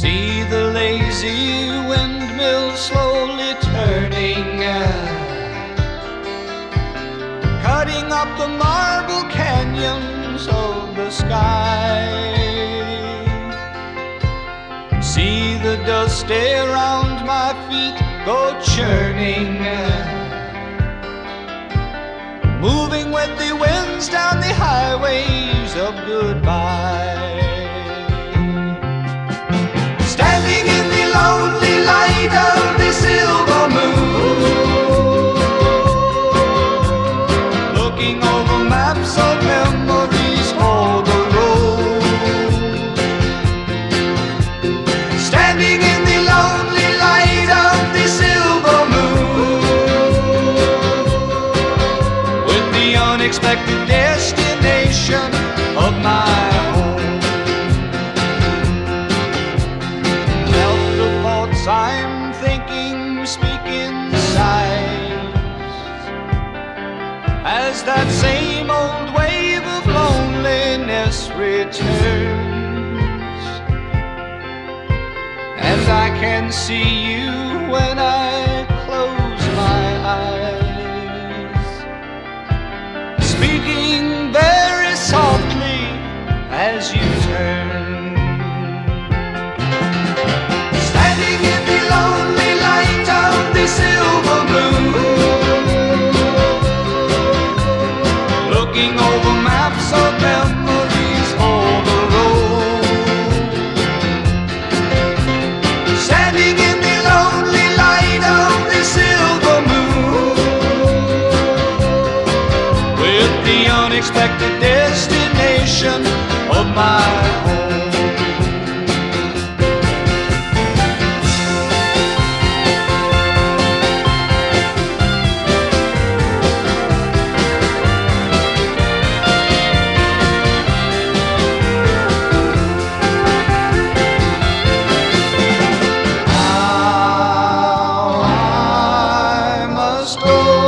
See the lazy windmill slowly turning, cutting up the marble canyons of the sky. See the dust around my feet go churning, moving with the winds down the highways of goodbye. Unexpected destination of my home. Felt the thoughts I'm thinking speak inside as that same old wave of loneliness returns. And I can see you destination of my home. Go.